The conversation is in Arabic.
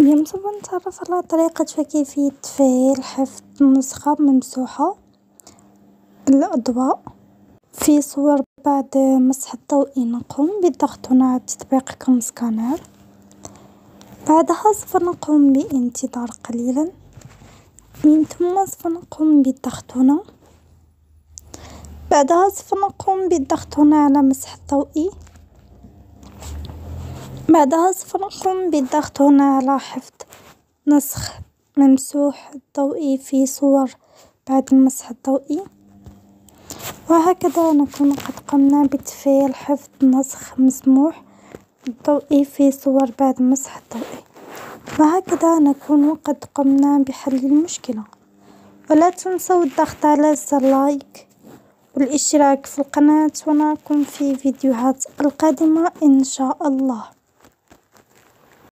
اليوم سوف نتعرف على طريقة وكيفية تفعيل حفظ نسخة ممسوحة. ضوئيا في صور بعد مسح الضوئي نقوم بالضغط هنا على تطبيق CamScanner. بعدها سوف نقوم بانتظار قليلا. من ثم سوف نقوم بالضغط هنا. بعدها سوف نقوم بالضغط هنا على مسح الضوئي بعدها سوف نقوم بالضغط هنا على حفظ نسخ ممسوح ضوئي في صور بعد المسح الضوئي. وهكذا نكون قد قمنا بتفعيل حفظ نسخ مسموح ضوئي في صور بعد المسح الضوئي. وهكذا نكون قد قمنا بحل المشكلة. ولا تنسوا الضغط على زر لايك والاشتراك في القناة ونراكم في فيديوهات القادمة إن شاء الله.